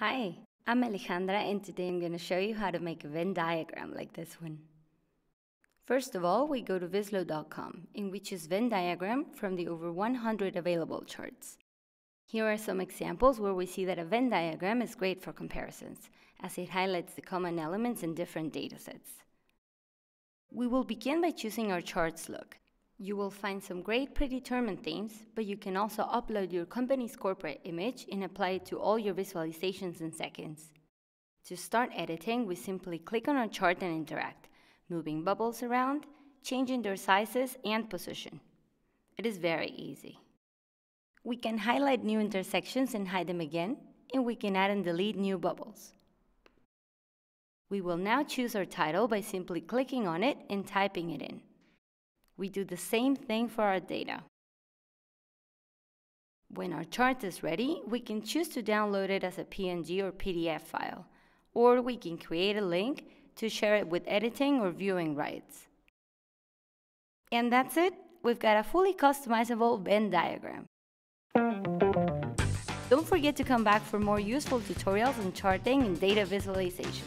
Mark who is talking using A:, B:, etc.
A: Hi, I'm Alejandra and today I'm going to show you how to make a Venn diagram like this one. First of all, we go to Vizzlo.com and we choose Venn diagram from the over 100 available charts. Here are some examples where we see that a Venn diagram is great for comparisons, as it highlights the common elements in different datasets. We will begin by choosing our charts look. You will find some great predetermined themes, but you can also upload your company's corporate image and apply it to all your visualizations in seconds. To start editing, we simply click on our chart and interact, moving bubbles around, changing their sizes and position. It is very easy. We can highlight new intersections and hide them again, and we can add and delete new bubbles. We will now choose our title by simply clicking on it and typing it in. We do the same thing for our data. When our chart is ready, we can choose to download it as a PNG or PDF file, or we can create a link to share it with editing or viewing rights. And that's it, we've got a fully customizable Venn diagram. Don't forget to come back for more useful tutorials on charting and data visualization.